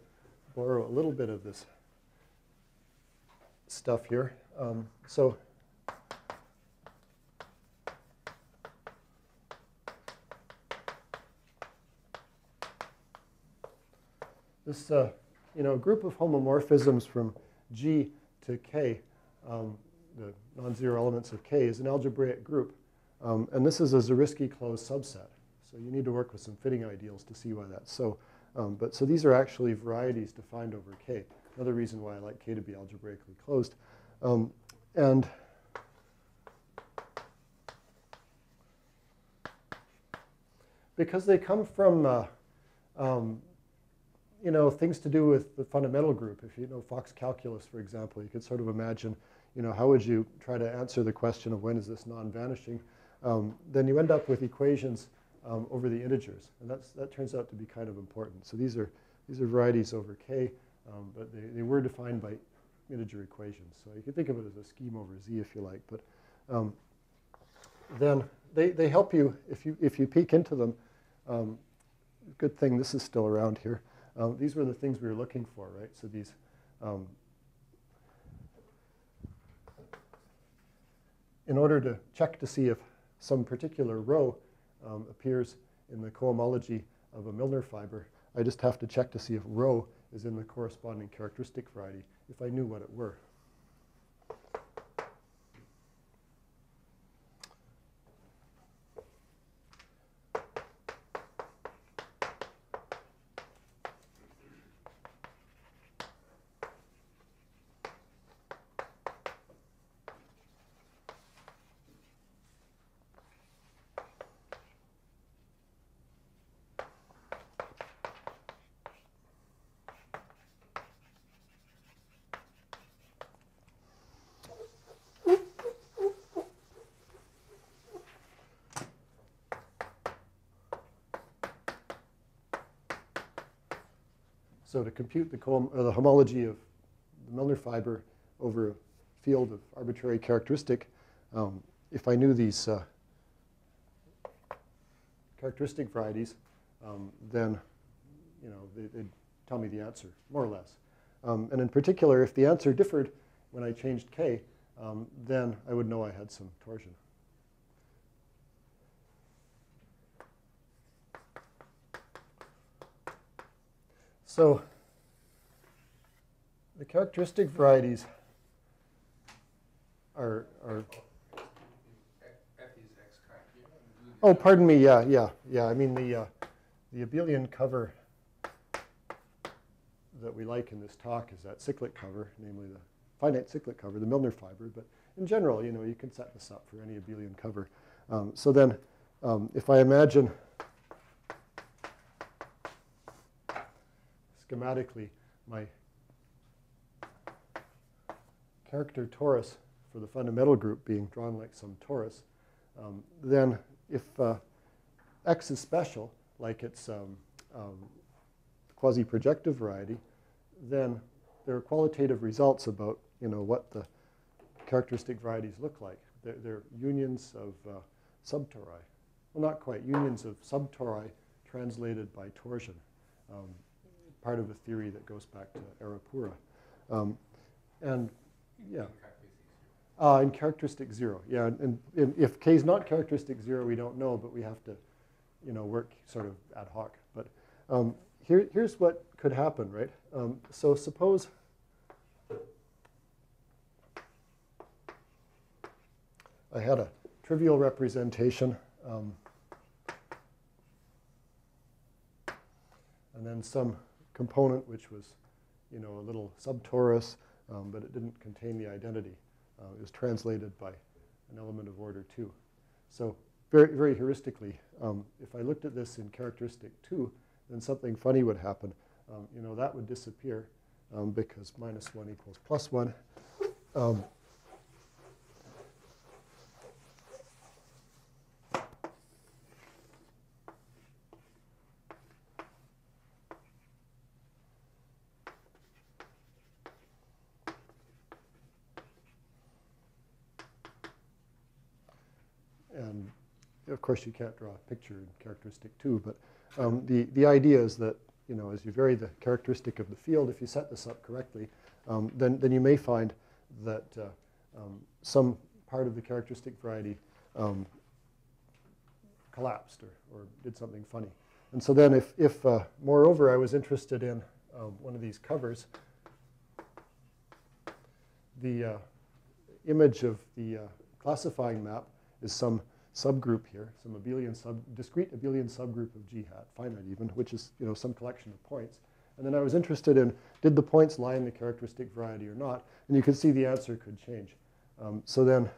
borrow a little bit of this stuff here. Um, so this uh, you know, group of homomorphisms from G to K, um, the non-zero elements of K, is an algebraic group. Um, and this is a Zariski closed subset. So you need to work with some fitting ideals to see why that's so. Um, but so these are actually varieties defined over K. Another reason why I like K to be algebraically closed. Um, and because they come from, uh, um, you know, things to do with the fundamental group. If you know Fox calculus, for example, you could sort of imagine, you know, how would you try to answer the question of when is this non-vanishing? Um, then you end up with equations um, over the integers. And that's, that turns out to be kind of important. So these are, these are varieties over k, um, but they, they were defined by integer equations. So you can think of it as a scheme over z if you like. But um, then they, they help you, if you, if you peek into them, um, good thing this is still around here. Um, these were the things we were looking for, right? So these in order to check to see if some particular rho um, appears in the cohomology of a Milnor fiber, I just have to check to see if rho is in the corresponding characteristic variety if I knew what it were. So to compute the, the homology of the Milnor fiber over a field of arbitrary characteristic, um, if I knew these uh, characteristic varieties, um, then you know they, they'd tell me the answer more or less. Um, and in particular, if the answer differed when I changed k, um, then I would know I had some torsion. So the characteristic varieties are, are oh, pardon me, yeah, yeah, yeah. I mean, the, uh, the abelian cover that we like in this talk is that cyclic cover, namely the finite cyclic cover, the Milnor fiber. But in general, you know, you can set this up for any abelian cover. Um, so then, um, if I imagine schematically my character torus for the fundamental group being drawn like some torus, um, then if uh, X is special, like it's um, um, quasi-projective variety, then there are qualitative results about you know what the characteristic varieties look like. They're, they're unions of uh, subtori. Well, not quite unions of subtori translated by torsion. Um, part of a theory that goes back to Arapura. Um, and yeah. in characteristic zero. Uh, in characteristic zero, yeah. And, and if k is not characteristic zero, we don't know, but we have to, you know, work sort of ad hoc. But um, here, here's what could happen, right? Um, so suppose I had a trivial representation, um, and then some component which was, you know, a little subtorus, um, but it didn't contain the identity. Uh, it was translated by an element of order 2. So very, very heuristically, um, if I looked at this in characteristic 2, then something funny would happen. Um, you know, that would disappear um, because minus 1 equals plus 1. Um, and of course you can't draw a picture in characteristic two, but um, the, the idea is that, you know, as you vary the characteristic of the field, if you set this up correctly, um, then, then you may find that uh, um, some part of the characteristic variety um, collapsed or, or did something funny. And so then if, if uh, moreover, I was interested in um, one of these covers, the uh, image of the uh, classifying map is some subgroup here, some abelian sub, discrete abelian subgroup of g hat, finite even, which is you know some collection of points. And then I was interested in did the points lie in the characteristic variety or not, and you could see the answer could change. Um, so then.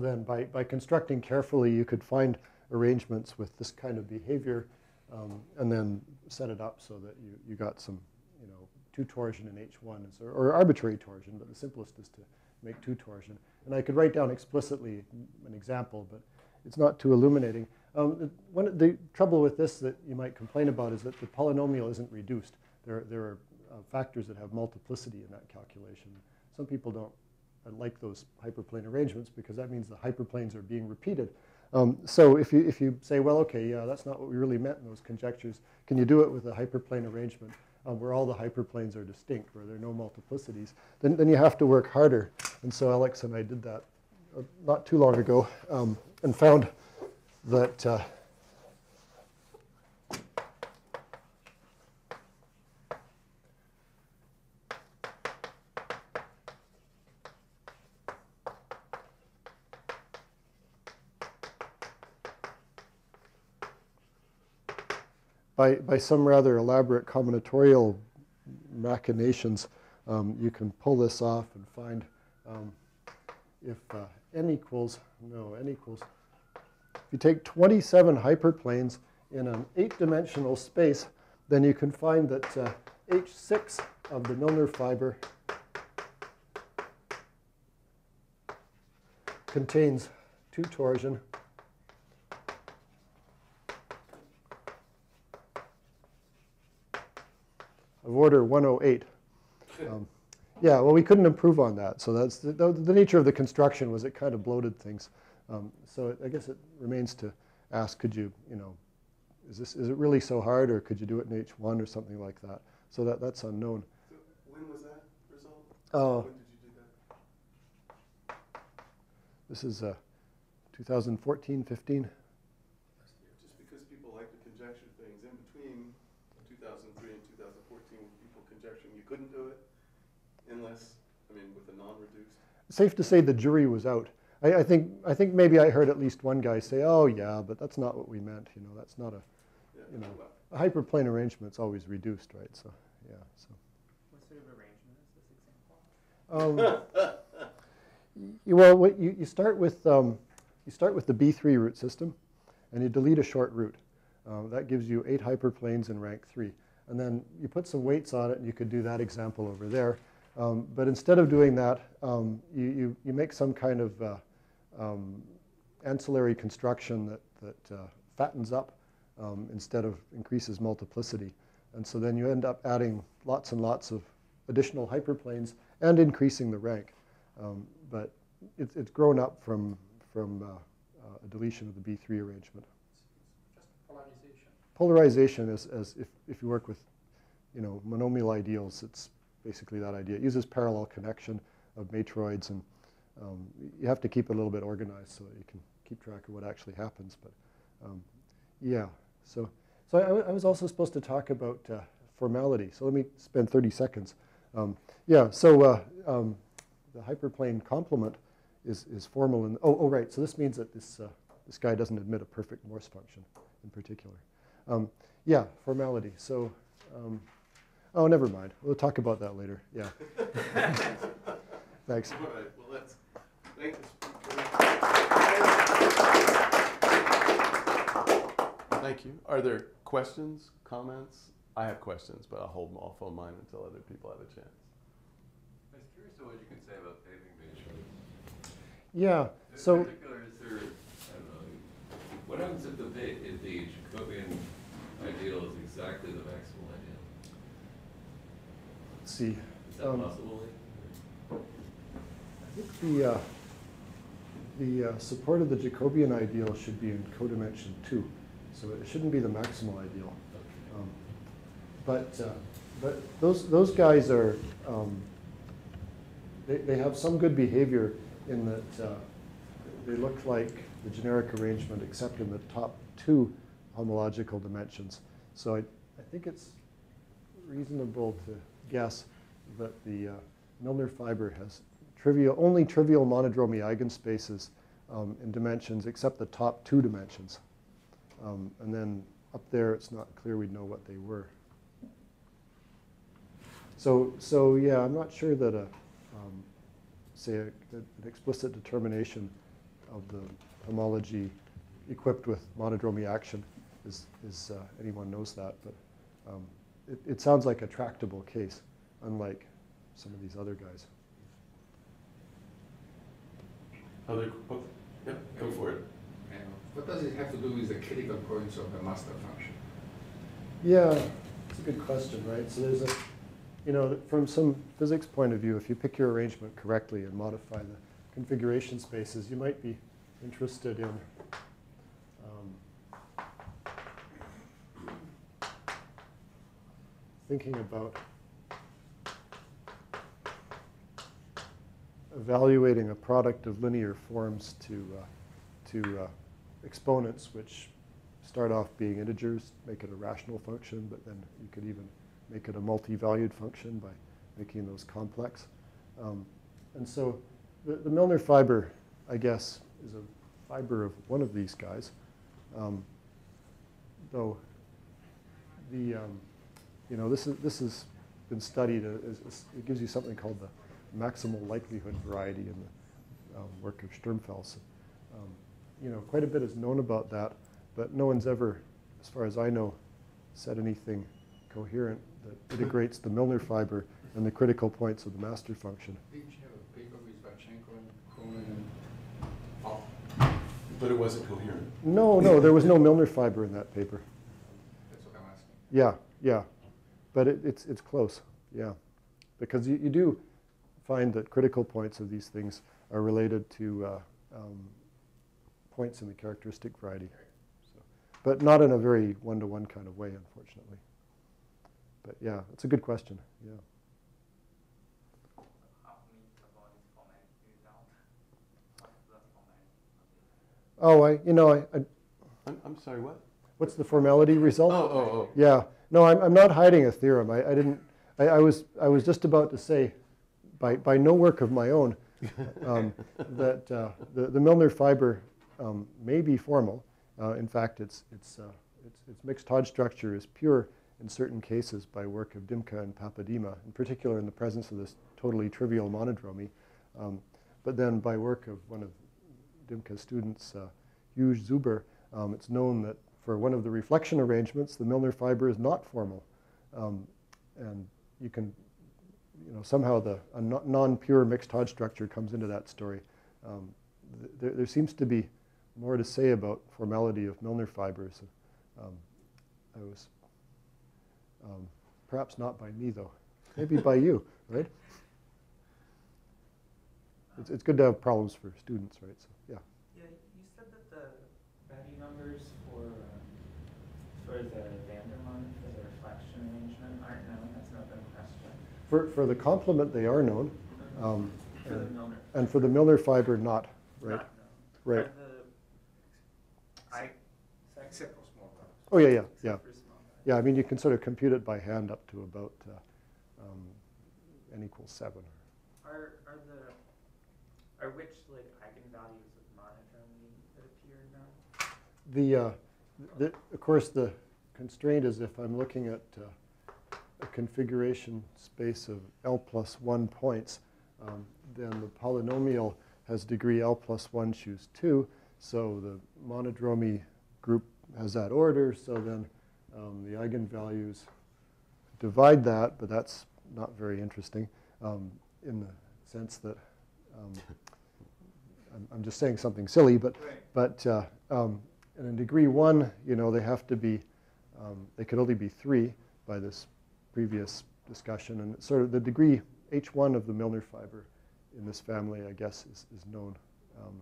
So then by, by constructing carefully, you could find arrangements with this kind of behavior um, and then set it up so that you, you got some, you know, two torsion in H1, is, or, arbitrary torsion, but the simplest is to make two torsion. And I could write down explicitly an example, but it's not too illuminating. Um, the, one, the trouble with this that you might complain about is that the polynomial isn't reduced. There, there are uh, factors that have multiplicity in that calculation. Some people don't I like those hyperplane arrangements because that means the hyperplanes are being repeated. Um, so if you, if you say, well, okay, yeah, that's not what we really meant in those conjectures, can you do it with a hyperplane arrangement um, where all the hyperplanes are distinct, where there are no multiplicities, then, then you have to work harder. And so Alex and I did that uh, not too long ago um, and found that uh, by, by some rather elaborate combinatorial machinations, um, you can pull this off and find um, if uh, n equals, no, n equals, if you take 27 hyperplanes in an eight-dimensional space, then you can find that uh, H6 of the Milnor fiber contains two torsion order 108. Um, yeah, well, we couldn't improve on that. So that's the, the, the nature of the construction was it kind of bloated things. Um, so it, I guess it remains to ask, could you, you know, is this is it really so hard, or could you do it in H1 or something like that? So that that's unknown. So when was that result? Oh, When did you do that? this is uh, 2014, 15. Just because people like to conjecture things in between 2003 and 2014, when people conjecturing you couldn't do it unless, I mean, with a non-reduced. Safe to say the jury was out. I, I think I think maybe I heard at least one guy say, "Oh yeah, but that's not what we meant." You know, that's not a Yeah, You know. well, A hyperplane arrangement's always reduced, right? So, yeah. So, What sort of arrangement is this example? um, you, well, what you, you start with um, you start with the B3 root system, and you delete a short root. Um, that gives you eight hyperplanes in rank three, and then you put some weights on it, and you could do that example over there. Um, but instead of doing that, um, you, you, you make some kind of uh, um, ancillary construction that, that uh, fattens up um, instead of increases multiplicity. And so then you end up adding lots and lots of additional hyperplanes and increasing the rank. Um, but it's, it's grown up from, from uh, uh, a deletion of the B3 arrangement. Just polarization. Polarization is, as if, if you work with you know, monomial ideals, it's basically that idea. It uses parallel connection of matroids, and um, you have to keep it a little bit organized so that you can keep track of what actually happens. But um, yeah, so, so I, I was also supposed to talk about uh, formality. So let me spend 30 seconds. Um, yeah, so uh, um, the hyperplane complement is, is formal. In, oh, oh, right. So this means that this, uh, this guy doesn't admit a perfect Morse function in particular. Um, yeah, formality. So, um, oh, never mind. We'll talk about that later. Yeah. Thanks. All right, well, let's, thank you. Thank you. Are there questions, comments? I have questions, but I'll hold them off on mine until other people have a chance. I was curious to what you can say about paving matrix. Yeah. In So, particular, is there, I don't know, what happens if the, if the Jacobian ideal is exactly the maximal ideal? Let's see. Is that Um, possible? I think the, uh, the uh, support of the Jacobian ideal should be in codimension two. So it shouldn't be the maximal ideal. Um, but, uh, but those, those guys are, um, they, they have some good behavior in that uh, they look like the generic arrangement except in the top two homological dimensions. So I, I think it's reasonable to guess that the uh, Milnor fiber has trivial, only trivial monodromy eigenspaces um, in dimensions except the top two dimensions. Um, and then up there, it's not clear we'd know what they were. So, so yeah, I'm not sure that a, um, say, a, an explicit determination of the homology equipped with monodromy action is, is uh, anyone knows that, but um, it, it sounds like a tractable case, unlike some of these other guys. Other, oh, yeah, go for it. What does it have to do with the critical points of the master function? Yeah, it's a good question, right? So there's a, you know, from some physics point of view, if you pick your arrangement correctly and modify the configuration spaces, you might be interested in thinking about evaluating a product of linear forms to, uh, to uh, exponents which start off being integers, make it a rational function, but then you could even make it a multi-valued function by making those complex. Um, and so the, the Milnor fiber, I guess, is a fiber of one of these guys. Um, though the, um, you know, this is, this has been studied, uh, as- as- it gives you something called the maximal likelihood variety in the um, work of Sturmfels. Um, You know, quite a bit is known about that, but no one's ever, as far as I know, said anything coherent that integrates the Milnor fiber and the critical points of the master function. Didn't you have a paper with Varchenko and Cronin Oh, But it wasn't coherent. No, no, there was no Milnor fiber in that paper. that's what I'm asking. Yeah, yeah, but it, it's, it's close, yeah. Because you, you do find that critical points of these things are related to uh, um, points in the characteristic variety. So, but not in a very one-to-one kind of way, unfortunately. But yeah, it's a good question, yeah. How many about this format result? What's the format? Oh, I, you know, I, I, I'm, I'm sorry, what? what's the formality result? Oh, oh, oh. Yeah, no, I'm, I'm not hiding a theorem. I, I didn't, I, I was, I was just about to say, by, by no work of my own, um, that uh, the, the Milnor fiber um, may be formal. Uh, in fact, its, its, uh, its, its mixed Hodge structure is pure in certain cases by work of Dimca and Papadima, in particular in the presence of this totally trivial monodromy. Um, but then by work of one of Dimca's students, uh, Hugo Zuber, um, it's known that for one of the reflection arrangements, the Milnor fiber is not formal. Um, and you can, you know, somehow the a non-pure mixed Hodge structure comes into that story. Um, th- there, there seems to be more to say about formality of Milnor fibers. Um, I was, um, perhaps not by me though, maybe by you, right? It's, it's good to have problems for students, right? So, yeah. Yeah, you said that the value numbers for, uh, for the Vandermonde, for the reflection arrangement aren't known, that's not been questioned. For, for the complement, they are known, um, For the and, Milnor. and for the Milnor fiber, not, right? Not. Right. Are the, I. Except for small values. Oh, yeah, yeah, yeah. Except for. Yeah, I mean, you can sort of compute it by hand up to about uh, um, n equals seven. Are, are the, are which like eigenvalues of monodromy that appear known? The, uh, the, of course, the constraint is if I'm looking at uh, a configuration space of L plus one points, um, then the polynomial has degree L plus one choose two. So the monodromy group has that order. So then um, the eigenvalues divide that, but that's not very interesting um, in the sense that um, I'm, I'm just saying something silly, but Right. but uh, um, and in degree one, you know, they have to be, um, they could only be three by this previous discussion. And sort of the degree H1 of the Milnor fiber in this family, I guess, is, is known um,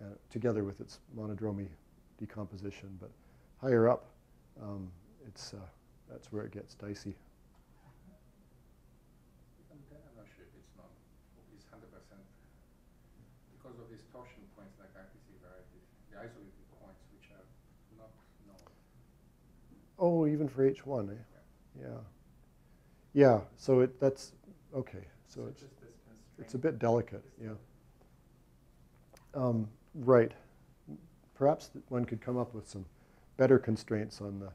uh, together with its monodromy decomposition. But higher up, um, it's, uh, that's where it gets dicey. Even then, I'm not sure if it's known, it's hundred percent. Because of these torsion points like RPC varieties, the isolated points which are not known. Oh, even for H1, eh? Yeah. Yeah, so it, that's, okay. So it's, just It's a bit delicate, yeah. Um, right. Perhaps one could come up with some better constraints on the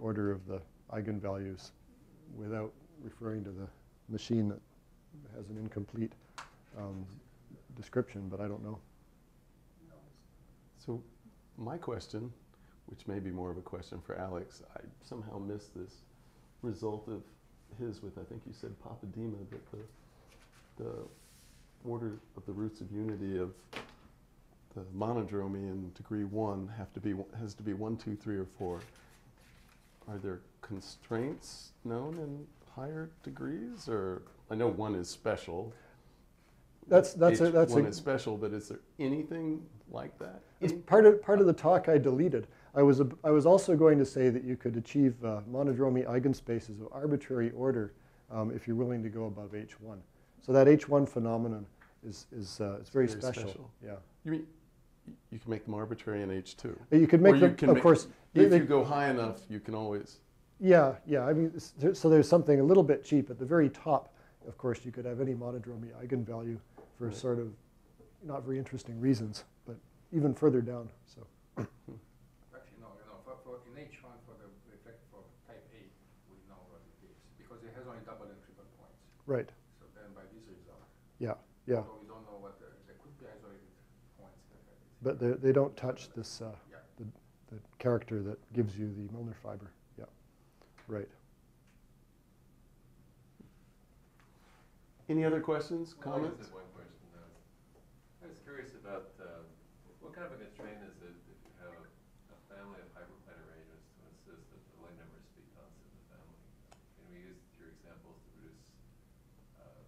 order of the eigenvalues without referring to the machine that has an incomplete um, description, but I don't know. So my question, which may be more of a question for Alex, I somehow missed this result of his with, I think you said Papadima, that the, the order of the roots of unity of the monodromy in degree one have to be, has to be one, two, three, or four. Are there constraints known in higher degrees, or, I know one is special. That's, that's, a, that's One a, is special, but is there anything like that? It's part of, part of the talk I deleted. I was, ab- I was also going to say that you could achieve uh, monodromy eigenspaces of arbitrary order um, if you're willing to go above H1. So that H1 phenomenon is, is uh, it's very, very special. special. Yeah. You mean, you can make them arbitrary in H2? You could Or make you them, can of make- course. If they- you go high enough, you can always, Yeah, yeah. I mean, so there's something a little bit cheap at the very top. Of course, you could have any monodromy eigenvalue for Right. sort of not very interesting reasons, but even further down. So Actually, no, you know, for, for in H one for the reflect for type right, So then by this result, yeah, yeah. although we don't know what the, there could be isolated points. But they, they don't touch this, uh, Yeah. the, the character that gives you the Milnor fiber, yeah, right. Any other questions, Well, I comments? have one question. I was curious about, uh, what kind of a constraint is it if you have a, a family of hyperplane arrangements to insist that the Lê numbers be constant in the family? Can we use your examples to produce, uh,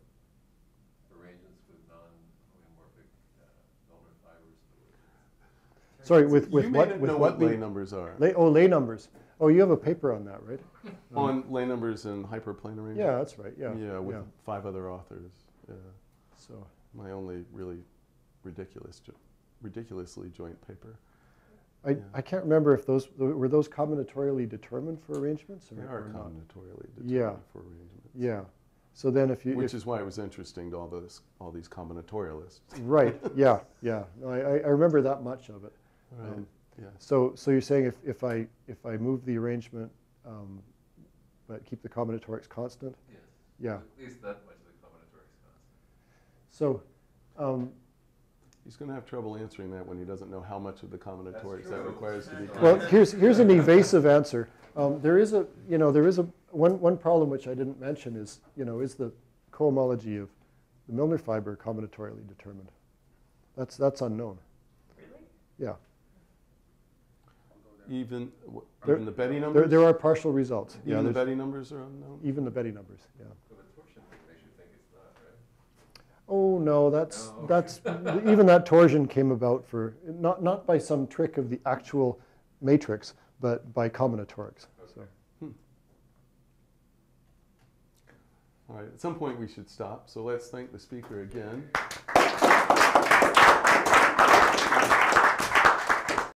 arrangements with non-homeomorphic, uh, Milnor fibers? Sorry, with, with You what, with know what? what Lê numbers are. Lê, oh, Lê numbers. Oh, you have a paper on that, right? On um, Lê numbers and hyperplane arrangements? Yeah, that's right, yeah. Yeah, with five other authors, yeah. So, My only really ridiculous, ridiculously joint paper. I, Yeah. I can't remember if those, were those combinatorially determined for arrangements or They are or combinatorially Yeah. for arrangements. Yeah, so then if you. Which if- is why it was interesting to all those, all these combinatorialists. Right, yeah, yeah. I- I remember that much of it. Right, Um, yeah. So, so you're saying if, if I, if I move the arrangement, um, but keep the combinatorics constant? Yes. Yeah, At least that much of the combinatorics constant. so, um, He's gonna have trouble answering that when he doesn't know how much of the combinatorics that requires to be. well, here's, here's an evasive answer. Um, there is a, you know, there is a, one, one problem which I didn't mention is, you know, is the cohomology of the Milnor fiber combinatorially determined? That's, that's unknown, Really? yeah. Although they're- Even, w- There- even the Betti There, numbers? there are partial results. Yeah, Even the there's- Betti numbers are unknown? Even the Betti numbers, yeah. So the torsion thing makes you think it's not, right? Oh, no, that's, oh, No. that's, even that torsion came about for, not, not by some trick of the actual matrix, but by combinatorics, so. Hmm. All right, at some point we should stop, so let's thank the speaker again.